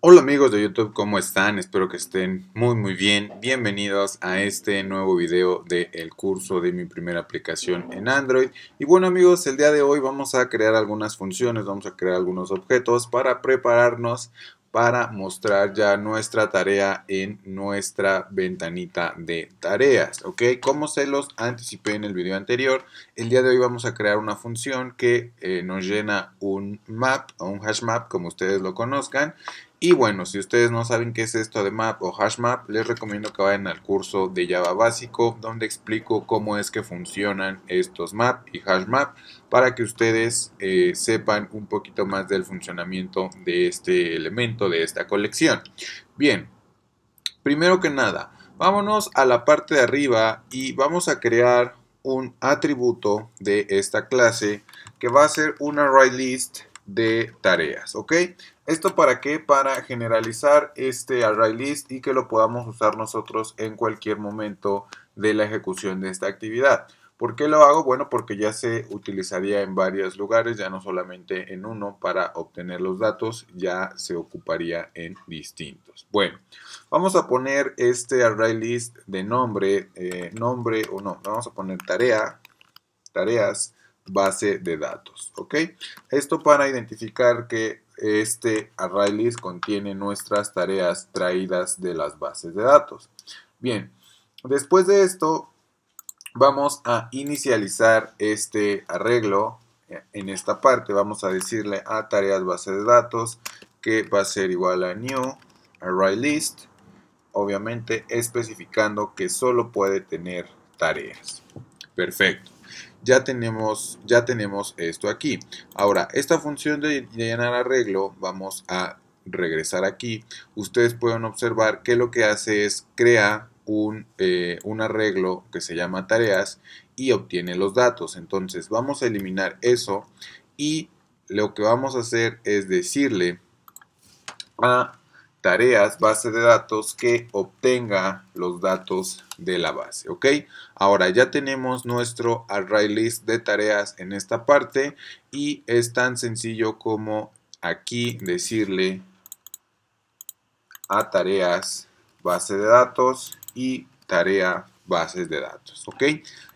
Hola amigos de YouTube, ¿cómo están? Espero que estén muy muy bien. Bienvenidos a este nuevo video del curso de mi primera aplicación en Android. Y bueno amigos, el día de hoy vamos a crear algunas funciones, vamos a crear algunos objetos para prepararnos para mostrar ya nuestra tarea en nuestra ventanita de tareas, ¿ok? Como se los anticipé en el video anterior, el día de hoy vamos a crear una función que eh, nos llena un map o un hash map, como ustedes lo conozcan, y bueno, si ustedes no saben qué es esto de map o hash map, les recomiendo que vayan al curso de Java básico donde explico cómo es que funcionan estos map y hash map para que ustedes eh, sepan un poquito más del funcionamiento de este elemento, de esta colección. Bien, primero que nada, vámonos a la parte de arriba y vamos a crear un atributo de esta clase que va a ser un array list de tareas, ¿ok? ¿Esto para qué? Para generalizar este array list y que lo podamos usar nosotros en cualquier momento de la ejecución de esta actividad. ¿Por qué lo hago? Bueno, porque ya se utilizaría en varios lugares, ya no solamente en uno para obtener los datos, ya se ocuparía en distintos. Bueno, vamos a poner este array list de nombre, eh, nombre o no, vamos a poner tarea, tareas, base de datos. ¿ok? Esto para identificar que este array list contiene nuestras tareas traídas de las bases de datos. Bien, después de esto vamos a inicializar este arreglo en esta parte. Vamos a decirle a tareas base de datos que va a ser igual a new array list, obviamente especificando que solo puede tener tareas. Perfecto ya tenemos, ya tenemos esto aquí. Ahora, esta función de llenar arreglo, vamos a regresar aquí. Ustedes pueden observar que lo que hace es crea un, eh, un arreglo que se llama tareas y obtiene los datos. Entonces, vamos a eliminar eso y lo que vamos a hacer es decirle a tareas, base de datos que obtenga los datos de la base, ¿ok? Ahora ya tenemos nuestro array list de tareas en esta parte y es tan sencillo como aquí decirle a tareas, base de datos y tarea bases de datos, ¿ok?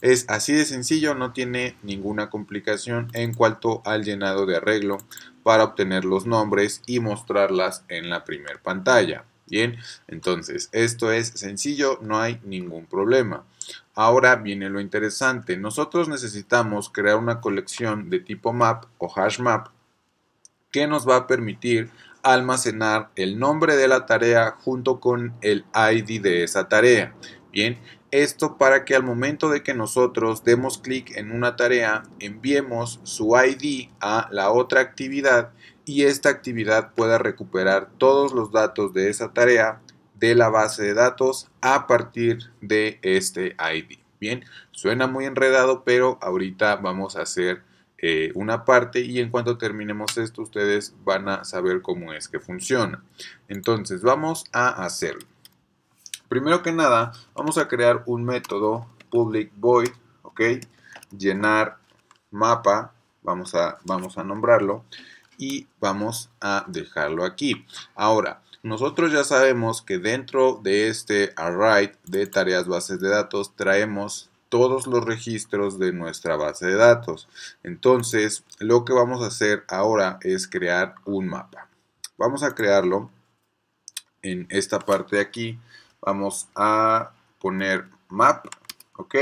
Es así de sencillo, no tiene ninguna complicación en cuanto al llenado de arreglo para obtener los nombres y mostrarlas en la primera pantalla. Bien, entonces esto es sencillo, no hay ningún problema. Ahora viene lo interesante, nosotros necesitamos crear una colección de tipo map o hash map que nos va a permitir almacenar el nombre de la tarea junto con el ID de esa tarea. Bien, esto para que al momento de que nosotros demos clic en una tarea, enviemos su ID a la otra actividad y esta actividad pueda recuperar todos los datos de esa tarea de la base de datos a partir de este ID. Bien, suena muy enredado, pero ahorita vamos a hacer eh, una parte y en cuanto terminemos esto ustedes van a saber cómo es que funciona. Entonces vamos a hacerlo. Primero que nada, vamos a crear un método public void, ¿ok? Llenar mapa, vamos a, vamos a nombrarlo y vamos a dejarlo aquí. Ahora, nosotros ya sabemos que dentro de este array de tareas bases de datos traemos todos los registros de nuestra base de datos. Entonces, lo que vamos a hacer ahora es crear un mapa. Vamos a crearlo en esta parte de aquí Vamos a poner map, ¿ok?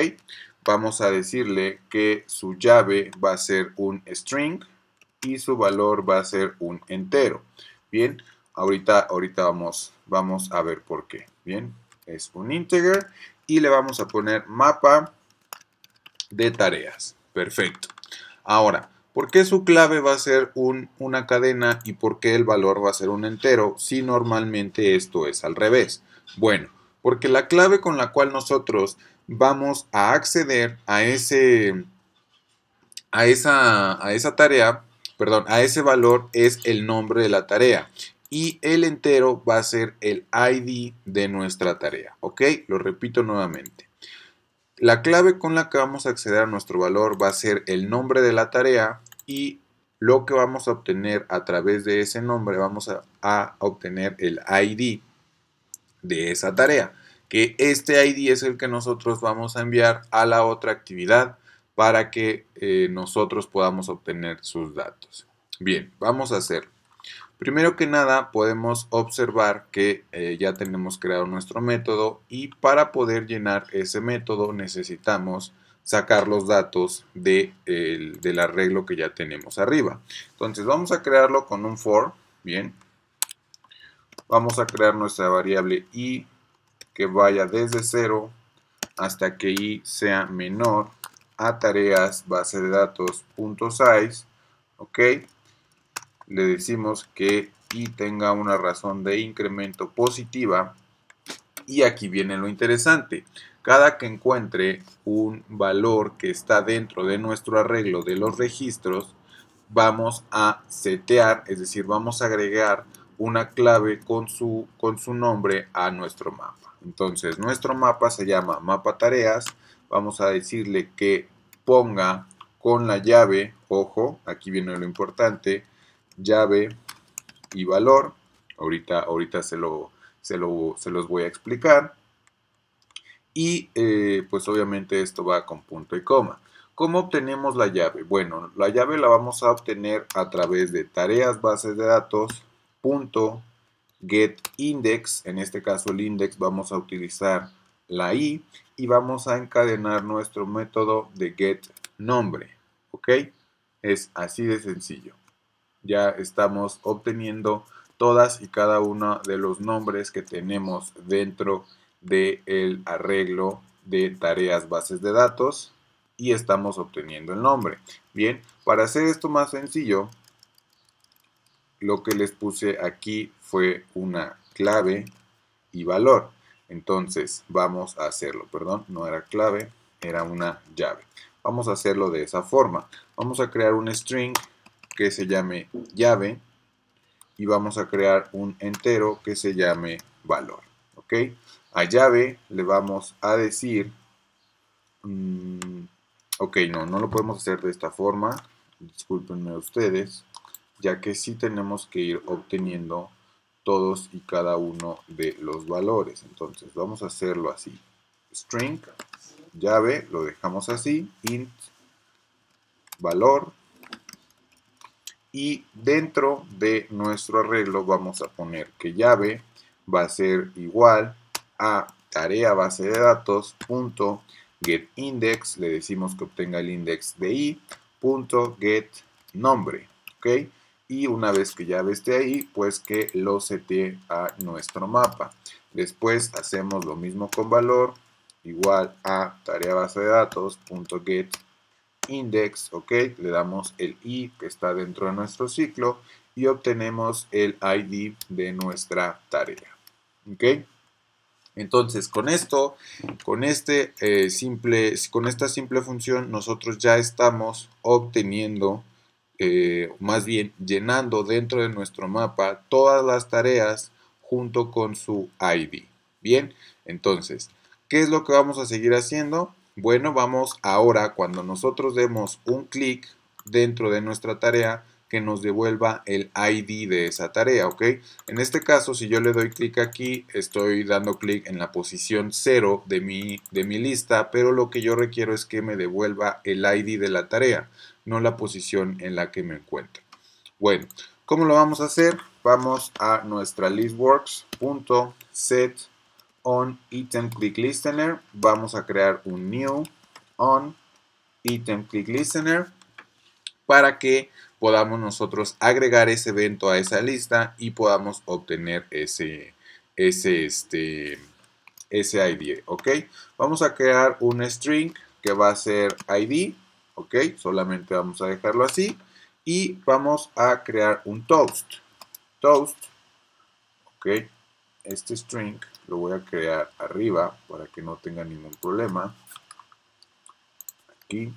Vamos a decirle que su llave va a ser un string y su valor va a ser un entero. Bien, ahorita, ahorita vamos, vamos a ver por qué. Bien, es un integer y le vamos a poner mapa de tareas. Perfecto. Ahora, ¿por qué su clave va a ser un, una cadena y por qué el valor va a ser un entero si normalmente esto es al revés? Bueno, porque la clave con la cual nosotros vamos a acceder a ese a esa, a esa tarea, perdón, a ese valor es el nombre de la tarea y el entero va a ser el ID de nuestra tarea, ¿ok? Lo repito nuevamente. La clave con la que vamos a acceder a nuestro valor va a ser el nombre de la tarea y lo que vamos a obtener a través de ese nombre, vamos a, obtener el ID de esa tarea, que este ID es el que nosotros vamos a enviar a la otra actividad para que eh, nosotros podamos obtener sus datos. Bien, vamos a hacerlo. Primero que nada podemos observar que eh, ya tenemos creado nuestro método y para poder llenar ese método necesitamos sacar los datos de, del arreglo que ya tenemos arriba. Entonces vamos a crearlo con un for, bien. Vamos a crear nuestra variable i que vaya desde 0 hasta que i sea menor a tareas base de datos punto size, ok. Le decimos que i tenga una razón de incremento positiva y aquí viene lo interesante cada que encuentre un valor que está dentro de nuestro arreglo de los registros, vamos a setear, es decir, vamos a agregar una clave con su, con su nombre a nuestro mapa. Entonces, nuestro mapa se llama mapa tareas. Vamos a decirle que ponga con la llave, ojo, aquí viene lo importante, llave y valor. Ahorita, ahorita se, lo, se, lo, se los voy a explicar y eh, pues obviamente esto va con punto y coma. ¿Cómo obtenemos la llave? Bueno, la llave la vamos a obtener a través de tareas bases de datos punto get index, en este caso el index vamos a utilizar la i y vamos a encadenar nuestro método de get nombre, ¿ok? Es así de sencillo. Ya estamos obteniendo todas y cada uno de los nombres que tenemos dentro de del arreglo de tareas bases de datos y estamos obteniendo el nombre. Bien, para hacer esto más sencillo, lo que les puse aquí fue una clave y valor. Entonces vamos a hacerlo, perdón, no era clave, era una llave. Vamos a hacerlo de esa forma. Vamos a crear un string que se llame llave y vamos a crear un entero que se llame valor. ¿Ok? A llave le vamos a decir, mm, ok, no, no lo podemos hacer de esta forma, discúlpenme ustedes, ya que sí tenemos que ir obteniendo todos y cada uno de los valores. Entonces vamos a hacerlo así. String, llave, lo dejamos así, int, valor, y dentro de nuestro arreglo vamos a poner que llave va a ser igual a tarea base de datos punto get index, le decimos que obtenga el index de i, punto get nombre, ¿ok? Y una vez que ya esté ahí, pues que lo setee a nuestro mapa. Después hacemos lo mismo con valor, igual a tarea base de datos, punto get index, ¿ok? Le damos el i que está dentro de nuestro ciclo y obtenemos el ID de nuestra tarea, ¿ok? Entonces, con esto, con, este, eh, simple, con esta simple función, nosotros ya estamos obteniendo, eh, más bien llenando dentro de nuestro mapa todas las tareas junto con su ID. Bien, entonces, ¿qué es lo que vamos a seguir haciendo? Bueno, vamos ahora, cuando nosotros demos un clic dentro de nuestra tarea, que nos devuelva el ID de esa tarea, ¿ok? En este caso, si yo le doy clic aquí, estoy dando clic en la posición 0 de mi, de mi lista, pero lo que yo requiero es que me devuelva el ID de la tarea, no la posición en la que me encuentro. Bueno, ¿cómo lo vamos a hacer? Vamos a nuestra listworks.set on item click listener. Vamos a crear un new on item click listener para que podamos nosotros agregar ese evento a esa lista y podamos obtener ese, ese, este, ese ID, ¿ok? Vamos a crear un string que va a ser ID, ¿ok? Solamente vamos a dejarlo así y vamos a crear un toast, toast, ¿ok? Este string lo voy a crear arriba para que no tenga ningún problema. Aquí,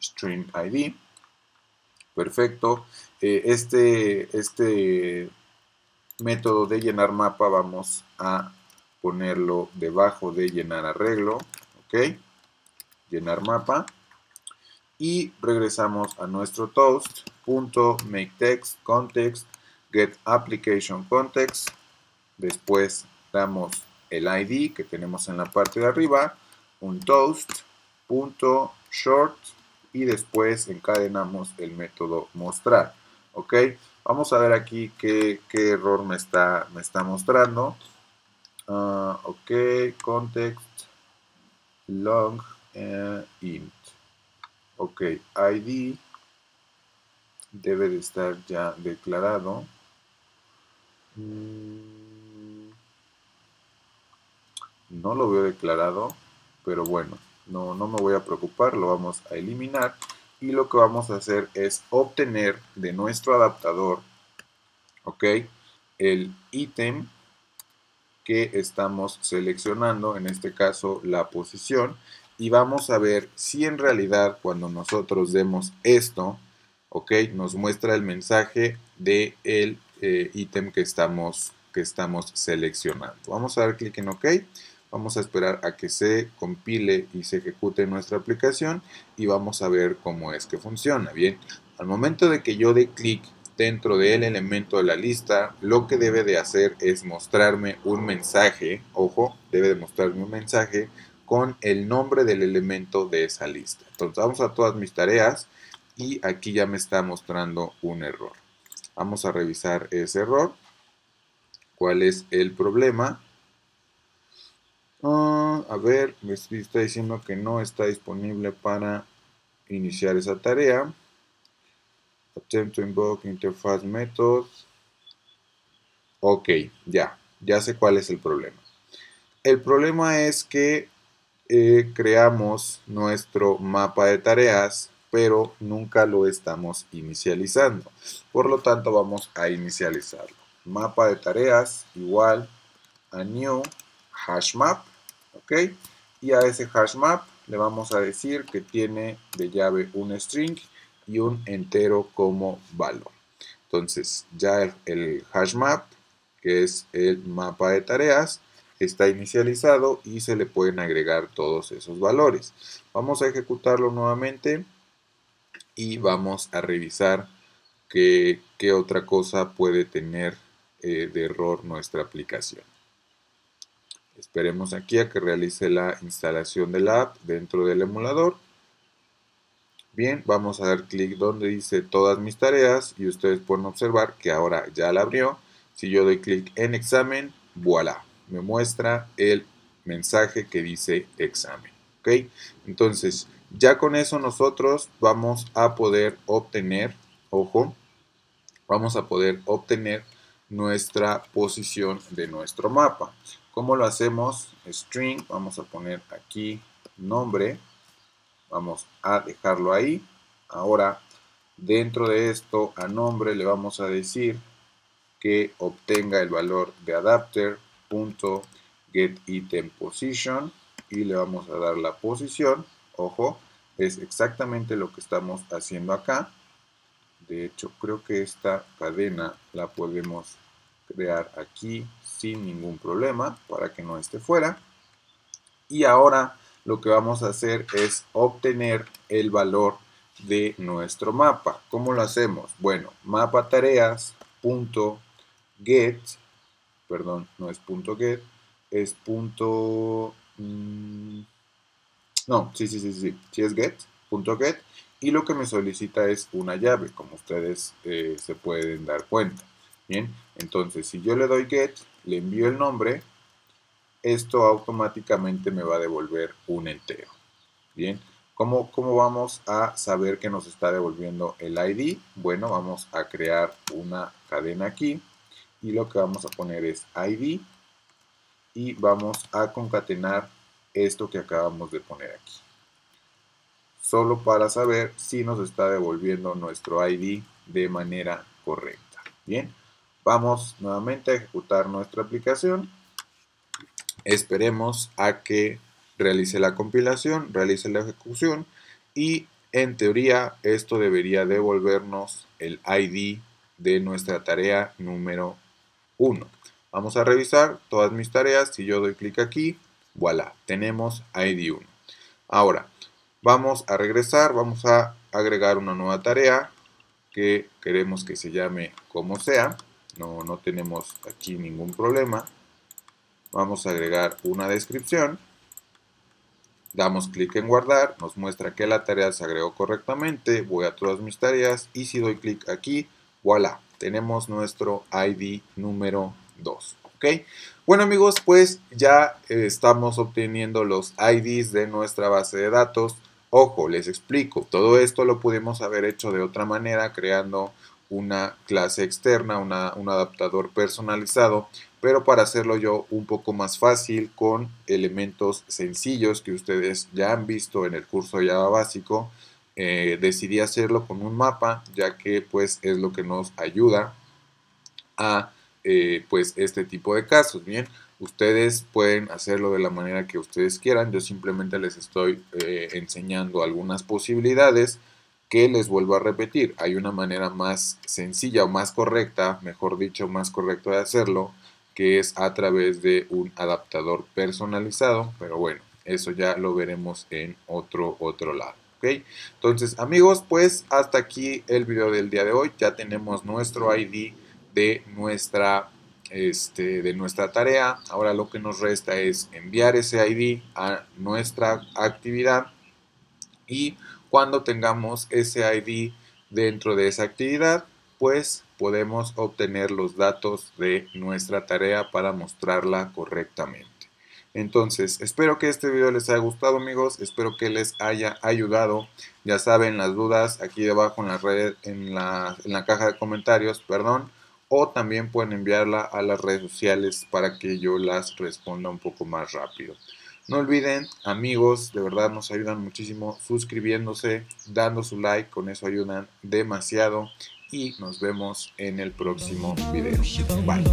string ID. Perfecto. Eh, este, este método de llenar mapa vamos a ponerlo debajo de llenar arreglo. ¿Ok? llenar mapa y regresamos a nuestro toast punto make text context get application context después damos el id que tenemos en la parte de arriba un toast punto short y después encadenamos el método mostrar ok vamos a ver aquí qué, error me está, me está mostrando. Ah, ok context long eh, int. Ok id debe de estar ya declarado. Mm, no lo veo declarado pero bueno no, no me voy a preocupar lo vamos a eliminar y lo que vamos a hacer es obtener de nuestro adaptador ok el ítem que estamos seleccionando en este caso la posición y vamos a ver si en realidad cuando nosotros demos esto, ok, nos muestra el mensaje de el eh, ítem que estamos, que estamos seleccionando. Vamos a dar clic en OK. Vamos a esperar a que se compile y se ejecute nuestra aplicación y vamos a ver cómo es que funciona. Bien, al momento de que yo dé clic dentro del elemento de la lista, lo que debe de hacer es mostrarme un mensaje, ojo, debe de mostrarme un mensaje con el nombre del elemento de esa lista. Entonces vamos a todas mis tareas y aquí ya me está mostrando un error. Vamos a revisar ese error. ¿Cuál es el problema? Ah, a ver, me está diciendo que no está disponible para iniciar esa tarea. Attempt to invoke interface methods. Ok, ya, ya sé cuál es el problema. El problema es que eh, creamos nuestro mapa de tareas, pero nunca lo estamos inicializando. Por lo tanto, vamos a inicializarlo. Mapa de tareas igual a new hashmap, ¿ok? Y a ese hashmap le vamos a decir que tiene de llave un string y un entero como valor. Entonces, ya el, el hashmap, que es el mapa de tareas, está inicializado y se le pueden agregar todos esos valores. Vamos a ejecutarlo nuevamente y vamos a revisar qué, otra cosa puede tener eh, de error nuestra aplicación. Esperemos aquí a que realice la instalación de la app dentro del emulador. Bien, vamos a dar clic donde dice todas mis tareas y ustedes pueden observar que ahora ya la abrió. Si yo doy clic en examen, voilà, me muestra el mensaje que dice examen. ¿ok? Entonces, ya con eso nosotros vamos a poder obtener, ojo, vamos a poder obtener nuestra posición de nuestro mapa. ¿Cómo lo hacemos? String, vamos a poner aquí nombre, vamos a dejarlo ahí. Ahora, dentro de esto, a nombre le vamos a decir que obtenga el valor de adapter punto y le vamos a dar la posición ojo es exactamente lo que estamos haciendo acá de hecho creo que esta cadena la podemos crear aquí sin ningún problema para que no esté fuera y ahora lo que vamos a hacer es obtener el valor de nuestro mapa ¿cómo lo hacemos? bueno mapa tareas punto get perdón, no es punto .get, es punto... Mm, no, sí, sí, sí, sí, sí es get, punto .get, y lo que me solicita es una llave, como ustedes eh, se pueden dar cuenta. Bien, entonces si yo le doy get, le envío el nombre, esto automáticamente me va a devolver un entero. Bien, ¿Cómo, ¿Cómo, vamos a saber que nos está devolviendo el ID? Bueno, vamos a crear una cadena aquí y lo que vamos a poner es id y vamos a concatenar esto que acabamos de poner aquí solo para saber si nos está devolviendo nuestro id de manera correcta bien vamos nuevamente a ejecutar nuestra aplicación esperemos a que realice la compilación realice la ejecución y en teoría esto debería devolvernos el id de nuestra tarea número 1. Vamos a revisar todas mis tareas. Si yo doy clic aquí, voilà, tenemos ID 1. Ahora, Vamos a regresar, vamos a agregar una nueva tarea que queremos que se llame como sea. No, no tenemos aquí ningún problema. Vamos a agregar una descripción. Damos clic en guardar, nos muestra que la tarea se agregó correctamente. Voy a todas mis tareas y si doy clic aquí, voilà, tenemos nuestro ID número 2. ¿ok? Bueno amigos, pues ya eh, estamos obteniendo los IDs de nuestra base de datos. Ojo, les explico, todo esto lo pudimos haber hecho de otra manera creando una clase externa, un adaptador personalizado, pero para hacerlo yo un poco más fácil con elementos sencillos que ustedes ya han visto en el curso Java básico, eh, decidí hacerlo con un mapa, ya que pues es lo que nos ayuda a eh, pues este tipo de casos. Bien, ustedes pueden hacerlo de la manera que ustedes quieran. Yo simplemente les estoy eh, enseñando algunas posibilidades que les vuelvo a repetir. Hay una manera más sencilla o más correcta, mejor dicho, más correcta de hacerlo, que es a través de un adaptador personalizado. Pero bueno, eso ya lo veremos en otro, otro lado. ¿ok? Entonces, amigos, pues hasta aquí el video del día de hoy. Ya tenemos nuestro ID de nuestra, este, de nuestra tarea. Ahora lo que nos resta es enviar ese ID a nuestra actividad y cuando tengamos ese ID dentro de esa actividad, pues podemos obtener los datos de nuestra tarea para mostrarla correctamente. Entonces, espero que este video les haya gustado amigos, espero que les haya ayudado. Ya saben, las dudas aquí debajo en la red, en la, en la caja de comentarios, perdón o también pueden enviarla a las redes sociales para que yo las responda un poco más rápido. No olviden, amigos, de verdad nos ayudan muchísimo suscribiéndose, dando su like, con eso ayudan demasiado y nos vemos en el próximo video. Bye.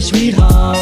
sweetheart.